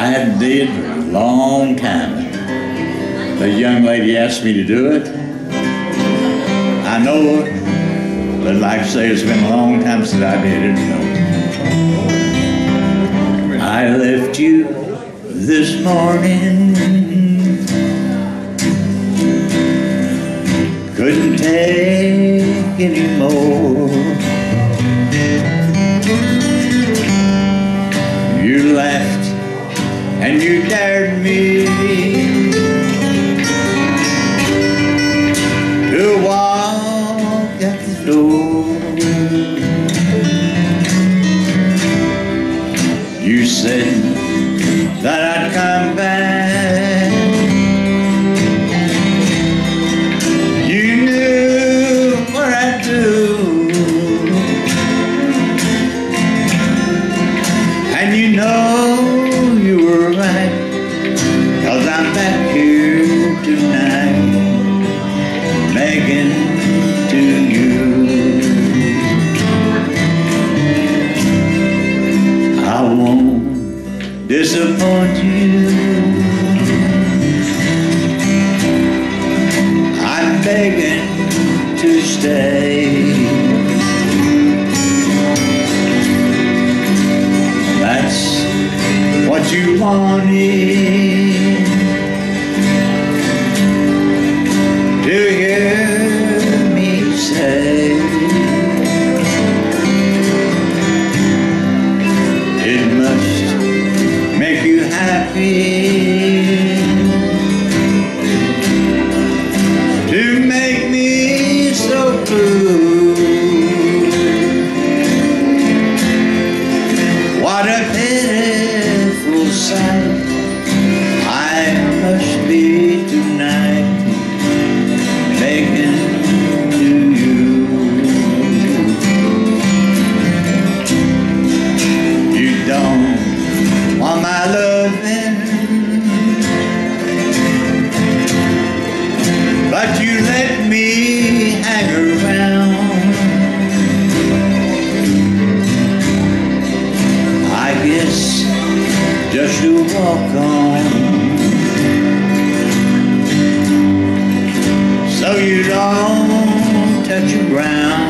I did for a long time. The young lady asked me to do it. I know it, but like I say, it's been a long time since I did it. So. I left you this morning. Couldn't take anymore. And you dared me to walk out the door. You said that I'd come back. Disappoint you. I'm begging to stay. That's what you wanted just to walk on. So you don't touch the ground.